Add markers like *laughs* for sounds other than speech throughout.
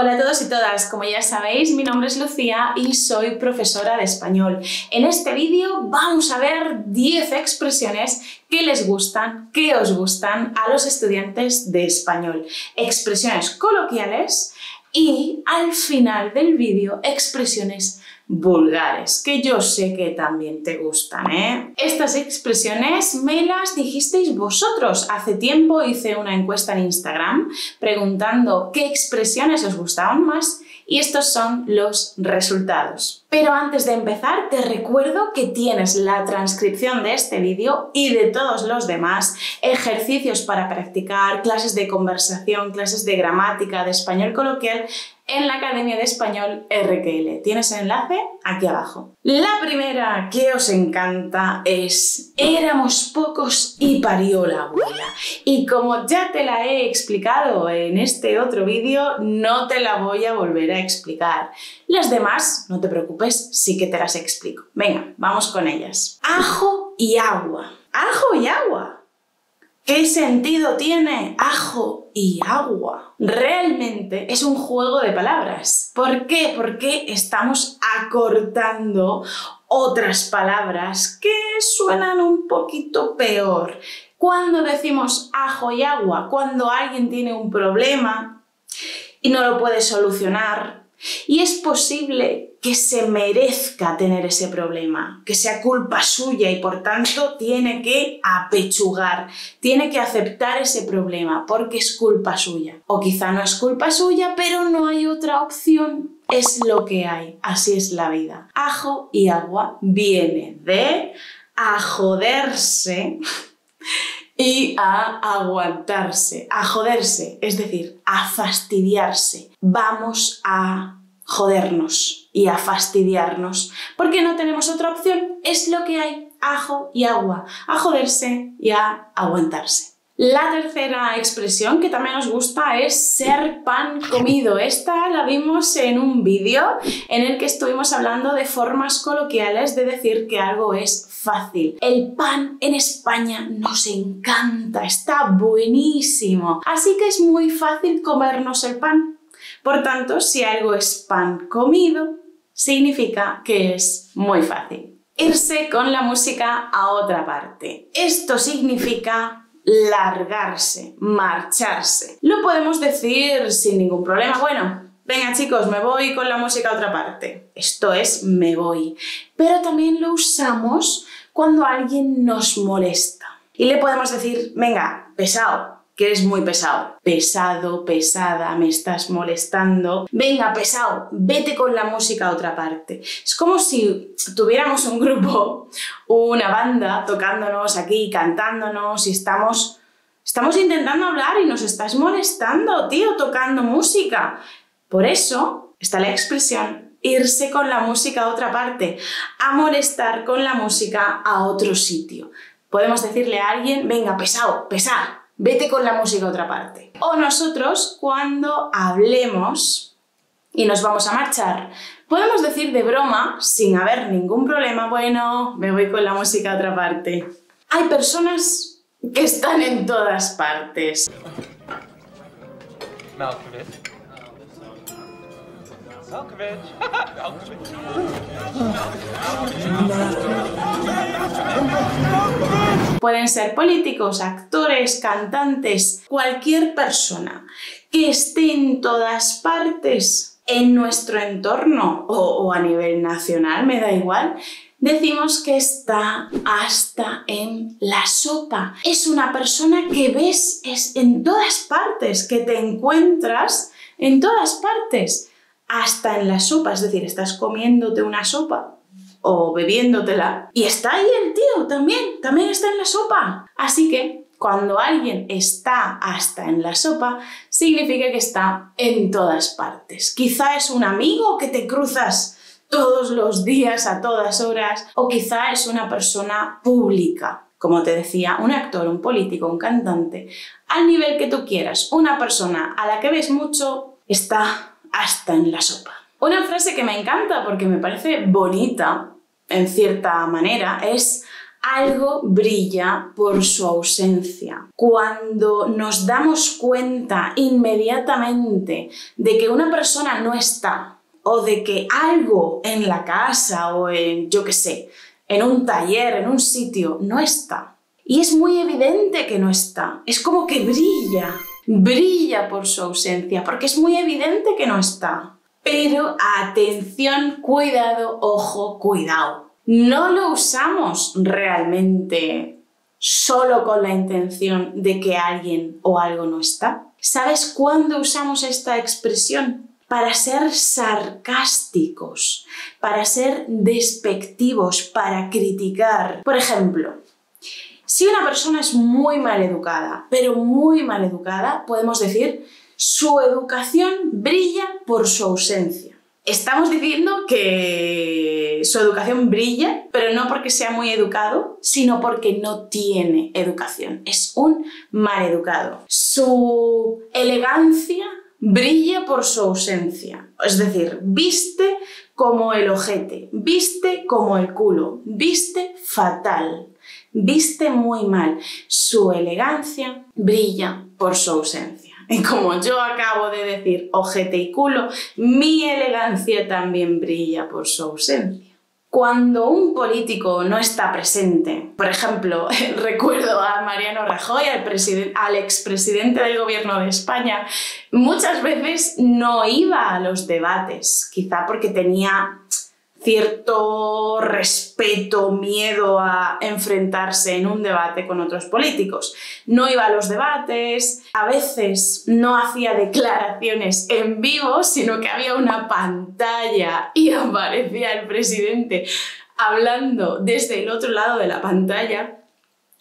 Hola a todos y todas, como ya sabéis, mi nombre es Lucía y soy profesora de español. En este vídeo vamos a ver 10 expresiones que les gustan, que os gustan a los estudiantes de español. Expresiones coloquiales y al final del vídeo expresiones vulgares, que yo sé que también te gustan, ¿eh? Estas expresiones me las dijisteis vosotros. Hace tiempo hice una encuesta en Instagram preguntando qué expresiones os gustaban más y estos son los resultados. Pero antes de empezar, te recuerdo que tienes la transcripción de este vídeo y de todos los demás, ejercicios para practicar, clases de conversación, clases de gramática, de español coloquial en la Academia de Español RQL. Tienes el enlace aquí abajo. La primera que os encanta es Éramos pocos y parió la abuela. Y como ya te la he explicado en este otro vídeo, no te la voy a volver a explicar. Las demás, no te preocupes, sí que te las explico. Venga, vamos con ellas. Ajo y agua. Ajo y agua. ¿Qué sentido tiene ajo y agua? Realmente es un juego de palabras. ¿Por qué? Porque estamos acortando otras palabras que suenan un poquito peor. Cuando decimos ajo y agua, cuando alguien tiene un problema y no lo puede solucionar, y es posible que se merezca tener ese problema, que sea culpa suya y por tanto tiene que apechugar, tiene que aceptar ese problema porque es culpa suya. O quizá no es culpa suya, pero no hay otra opción. Es lo que hay, así es la vida. Ajo y agua viene de a joderse *laughs* y a aguantarse, a joderse, es decir, a fastidiarse. Vamos a jodernos y a fastidiarnos, porque no tenemos otra opción, es lo que hay, ajo y agua, a joderse y a aguantarse. La tercera expresión que también nos gusta es ser pan comido. Esta la vimos en un vídeo en el que estuvimos hablando de formas coloquiales de decir que algo es fácil. El pan en España nos encanta, está buenísimo. Así que es muy fácil comernos el pan. Por tanto, si algo es pan comido, significa que es muy fácil. Irse con la música a otra parte. Esto significa largarse, marcharse. Lo podemos decir sin ningún problema. Bueno, venga chicos, me voy con la música a otra parte. Esto es me voy. Pero también lo usamos cuando alguien nos molesta. Y le podemos decir, venga, pesado, que eres muy pesado. Pesado, pesada, me estás molestando. Venga, pesado, vete con la música a otra parte. Es como si tuviéramos un grupo, una banda tocándonos aquí, cantándonos y estamos, estamos intentando hablar y nos estás molestando, tío, tocando música. Por eso está la expresión irse con la música a otra parte, a molestar con la música a otro sitio. Podemos decirle a alguien, venga, pesado, pesado, vete con la música a otra parte. O nosotros, cuando hablemos y nos vamos a marchar, podemos decir de broma, sin haber ningún problema, bueno, me voy con la música a otra parte. Hay personas que están en todas partes. Pueden ser políticos, actores, cantantes, cualquier persona que esté en todas partes en nuestro entorno o, a nivel nacional, me da igual, decimos que está hasta en la sopa. Es una persona que ves es en todas partes, que te encuentras en todas partes hasta en la sopa, es decir, estás comiéndote una sopa o bebiéndotela y está ahí el tío también, también está en la sopa. Así que cuando alguien está hasta en la sopa, significa que está en todas partes. Quizá es un amigo que te cruzas todos los días, a todas horas, o quizá es una persona pública, como te decía, un actor, un político, un cantante, al nivel que tú quieras, una persona a la que ves mucho, está hasta en la sopa. Una frase que me encanta porque me parece bonita, en cierta manera, es algo brilla por su ausencia. Cuando nos damos cuenta inmediatamente de que una persona no está o de que algo en la casa o en, yo qué sé, en un taller, en un sitio, no está. Y es muy evidente que no está. Es como que brilla, brilla por su ausencia, porque es muy evidente que no está. Pero atención, cuidado, ojo, cuidado. No lo usamos realmente solo con la intención de que alguien o algo no está. ¿Sabes cuándo usamos esta expresión? Para ser sarcásticos, para ser despectivos, para criticar. Por ejemplo, si una persona es muy mal educada, pero muy mal educada, podemos decir su educación brilla por su ausencia. Estamos diciendo que su educación brilla, pero no porque sea muy educado, sino porque no tiene educación. Es un mal educado. Su elegancia brilla por su ausencia. Es decir, viste como el ojete, viste como el culo, viste fatal, viste muy mal. Su elegancia brilla por su ausencia. Y como yo acabo de decir ojete y culo, mi elegancia también brilla por su ausencia. Cuando un político no está presente, por ejemplo, *laughs* recuerdo a Mariano Rajoy, al, al expresidente del gobierno de España, muchas veces no iba a los debates, quizá porque tenía cierto respeto, miedo a enfrentarse en un debate con otros políticos. No iba a los debates, a veces no hacía declaraciones en vivo, sino que había una pantalla y aparecía el presidente hablando desde el otro lado de la pantalla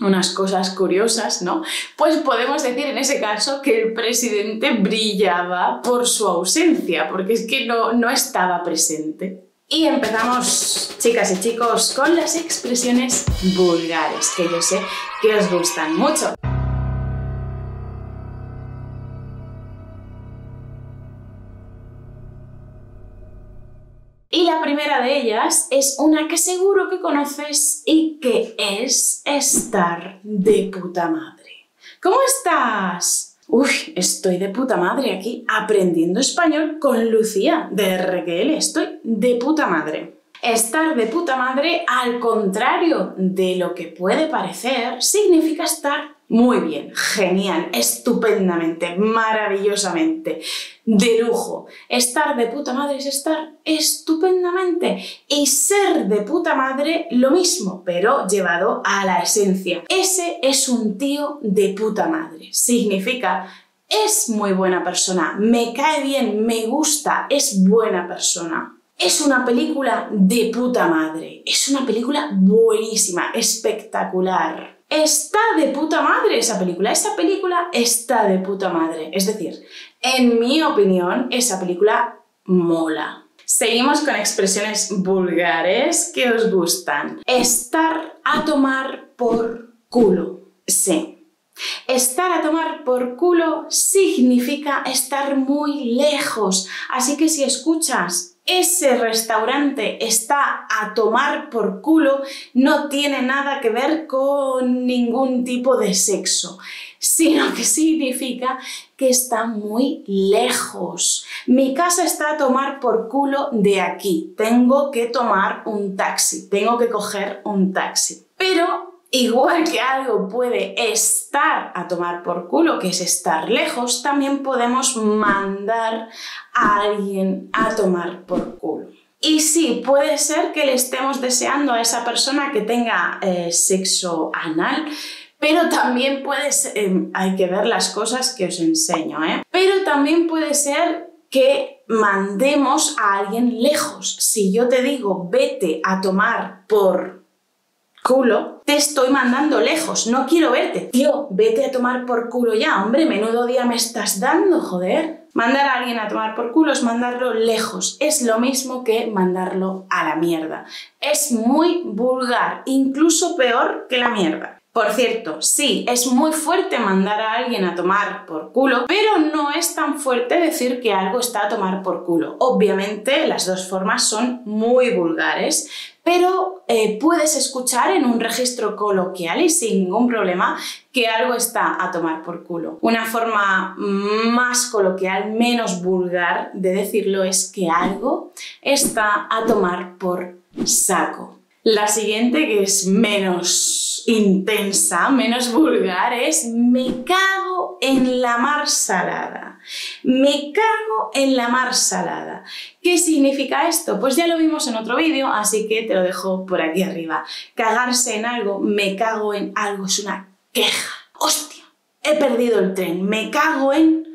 unas cosas curiosas, ¿no? Pues podemos decir en ese caso que el presidente brillaba por su ausencia, porque es que no, no estaba presente. Y empezamos, chicas y chicos, con las expresiones vulgares, que yo sé que os gustan mucho. Y la primera de ellas es una que seguro que conoces y que es estar de puta madre. ¿Cómo estás? Uy, estoy de puta madre aquí aprendiendo español con Lucía de RQL. Estoy de puta madre. Estar de puta madre, al contrario de lo que puede parecer, significa estar muy bien, genial, estupendamente, maravillosamente, de lujo. Estar de puta madre es estar estupendamente. Y ser de puta madre lo mismo, pero llevado a la esencia. Ese es un tío de puta madre. Significa es muy buena persona, me cae bien, me gusta, es buena persona. Es una película de puta madre, es una película buenísima, espectacular. Está de puta madre esa película. Esa película está de puta madre. Es decir, en mi opinión, esa película mola. Seguimos con expresiones vulgares que os gustan. Estar a tomar por culo. Sí. Estar a tomar por culo significa estar muy lejos. Así que si escuchas ese restaurante está a tomar por culo no tiene nada que ver con ningún tipo de sexo, sino que significa que está muy lejos. Mi casa está a tomar por culo de aquí. Tengo que tomar un taxi, tengo que coger un taxi. Pero Igual que algo puede estar a tomar por culo, que es estar lejos, también podemos mandar a alguien a tomar por culo. Y sí, puede ser que le estemos deseando a esa persona que tenga eh, sexo anal, pero también puede ser, em, hay que ver las cosas que os enseño, ¿eh? Pero también puede ser que mandemos a alguien lejos. Si yo te digo vete a tomar por culo, te estoy mandando lejos, no quiero verte. Tío, vete a tomar por culo ya, hombre, menudo día me estás dando, joder. Mandar a alguien a tomar por culo es mandarlo lejos, es lo mismo que mandarlo a la mierda. Es muy vulgar, incluso peor que la mierda. Por cierto, sí, es muy fuerte mandar a alguien a tomar por culo, pero no es tan fuerte decir que algo está a tomar por culo. Obviamente las dos formas son muy vulgares, pero eh, puedes escuchar en un registro coloquial y sin ningún problema que algo está a tomar por culo. Una forma más coloquial, menos vulgar de decirlo es que algo está a tomar por saco. La siguiente, que es menos intensa, menos vulgar, es me cago en la mar salada. Me cago en la mar salada. ¿Qué significa esto? Pues ya lo vimos en otro vídeo, así que te lo dejo por aquí arriba. Cagarse en algo, me cago en algo, es una queja. ¡Hostia! He perdido el tren, me cago en...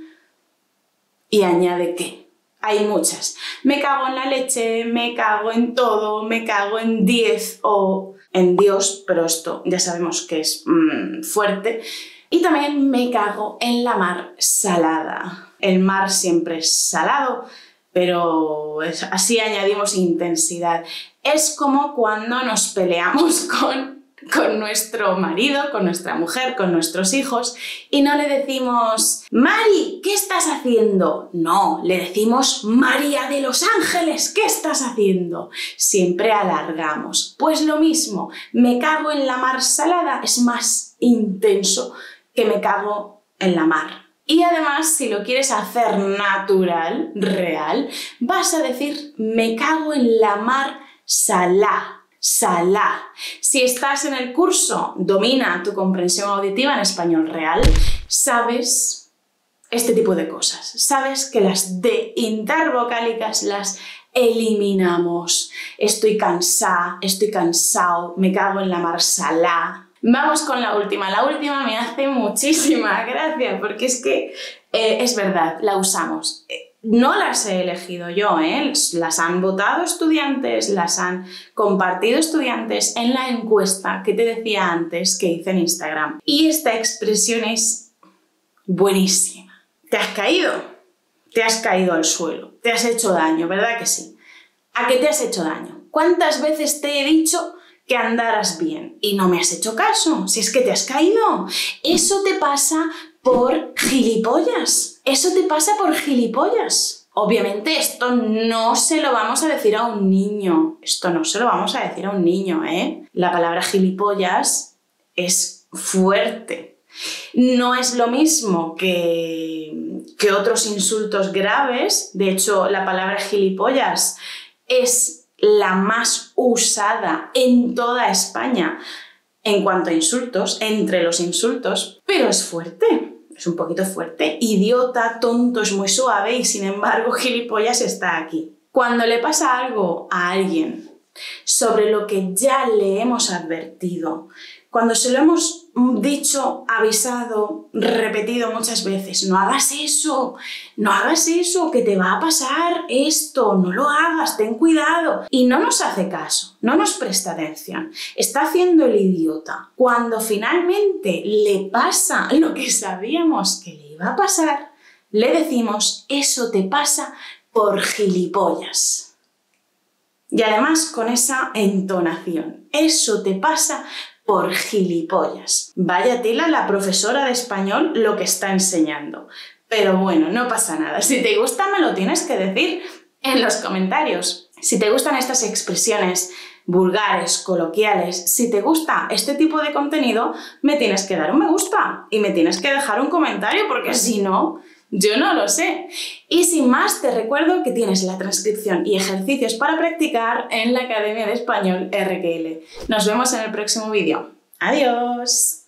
Y añade qué hay muchas. Me cago en la leche, me cago en todo, me cago en 10 o en Dios, pero esto ya sabemos que es mm, fuerte. Y también me cago en la mar salada. El mar siempre es salado, pero así añadimos intensidad. Es como cuando nos peleamos *laughs* con con nuestro marido, con nuestra mujer, con nuestros hijos y no le decimos, Mari, ¿qué estás haciendo? No, le decimos, María de los Ángeles, ¿qué estás haciendo? Siempre alargamos. Pues lo mismo, me cago en la mar salada es más intenso que me cago en la mar. Y además, si lo quieres hacer natural, real, vas a decir, me cago en la mar salada Salá. Si estás en el curso Domina tu comprensión auditiva en español real, sabes este tipo de cosas. Sabes que las de intervocálicas las eliminamos. Estoy cansada, estoy cansado, me cago en la marsalá. Vamos con la última. La última me hace muchísima *laughs* gracia porque es que eh, es verdad, la usamos. No las he elegido yo, ¿eh? las han votado estudiantes, las han compartido estudiantes en la encuesta que te decía antes que hice en Instagram. Y esta expresión es buenísima. Te has caído, te has caído al suelo, te has hecho daño, ¿verdad que sí? ¿A qué te has hecho daño? ¿Cuántas veces te he dicho que andaras bien y no me has hecho caso? Si es que te has caído. Eso te pasa por gilipollas. Eso te pasa por gilipollas. Obviamente esto no se lo vamos a decir a un niño. Esto no se lo vamos a decir a un niño, ¿eh? La palabra gilipollas es fuerte. No es lo mismo que, que otros insultos graves. De hecho, la palabra gilipollas es la más usada en toda España en cuanto a insultos, entre los insultos, pero es fuerte, es un poquito fuerte. Idiota, tonto es muy suave y sin embargo *laughs* gilipollas está aquí. Cuando le pasa algo a alguien sobre lo que ya le hemos advertido, cuando se lo hemos dicho, avisado, repetido muchas veces, no hagas eso, no hagas eso, que te va a pasar esto, no lo hagas, ten cuidado. Y no nos hace caso, no nos presta atención, está haciendo el idiota. Cuando finalmente le pasa lo que sabíamos que le iba a pasar, le decimos, eso te pasa por gilipollas. Y además con esa entonación, eso te pasa por gilipollas. Vaya tela la profesora de español lo que está enseñando. Pero bueno, no pasa nada. Si te gusta me lo tienes que decir en los comentarios. Si te gustan estas expresiones vulgares, coloquiales, si te gusta este tipo de contenido, me tienes que dar un me gusta y me tienes que dejar un comentario porque si no, yo no lo sé. Y sin más, te recuerdo que tienes la transcripción y ejercicios para practicar en la Academia de Español RQL. Nos vemos en el próximo vídeo. ¡Adiós!